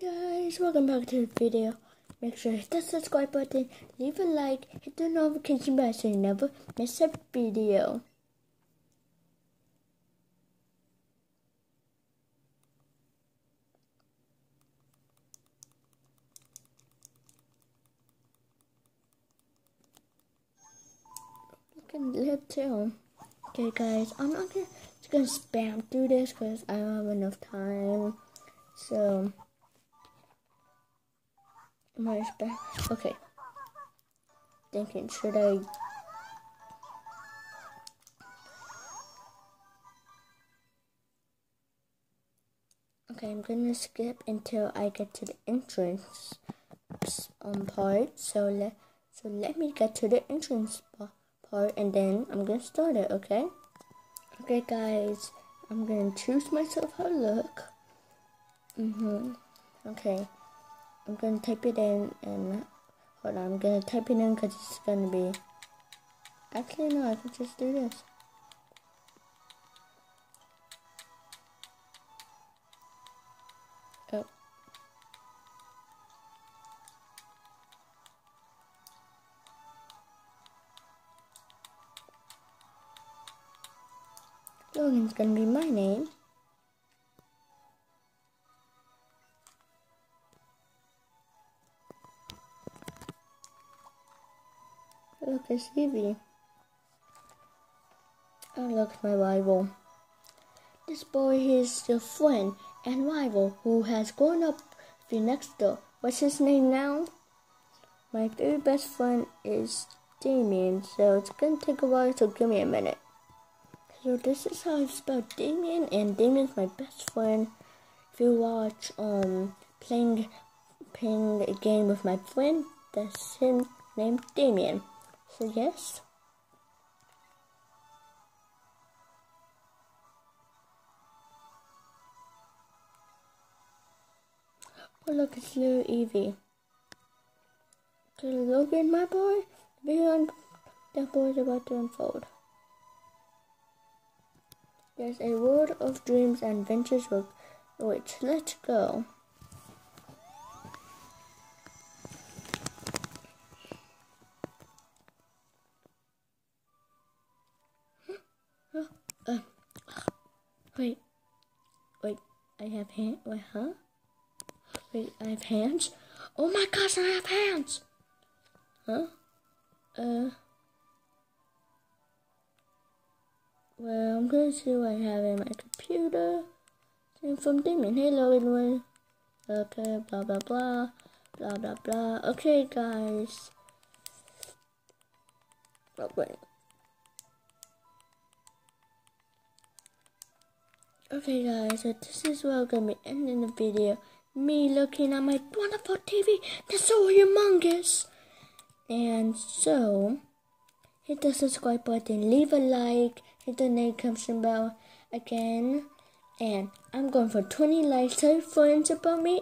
guys, welcome back to the video. Make sure to hit the subscribe button, leave a like, hit the notification bell so you never miss a video. You can live too. Okay guys, I'm not gonna, just gonna spam through this because I don't have enough time. So, spam. Okay. Thinking, should I? Okay, I'm gonna skip until I get to the entrance um part. So let so let me get to the entrance part, and then I'm gonna start it. Okay. Okay, guys. I'm gonna choose myself a look. Mhm. Okay. I'm gonna type it in and hold on. I'm gonna type it in because it's gonna be. Actually, no. I can just do this. Oh. Logan's gonna be my name. Look, it's Eevee. Oh, look, my rival. This boy is your friend and rival who has grown up with you next door. What's his name now? My very best friend is Damien, so it's gonna take a while, so give me a minute. So this is how I spell Damien, and Damien's my best friend. If you watch um playing playing a game with my friend, that's him named Damien. So yes. Oh look, it's little Eevee. Okay, Logan, my boy, beyond that boy is about to unfold. There's a world of dreams and adventures with which let's go. Wait, wait, I have hand. Wait, huh? Wait, I have hands. Oh my gosh, I have hands. Huh? Uh. Well, I'm gonna see what I have in my computer. And from Damien. Hello, everyone. Okay, blah blah blah, blah blah blah. Okay, guys. Oh wait. Okay guys, so this is where I'm gonna be ending the video. Me looking at my wonderful TV that's so humongous. And so, hit the subscribe button, leave a like, hit the notification bell again. And I'm going for 20 likes. Tell your friends about me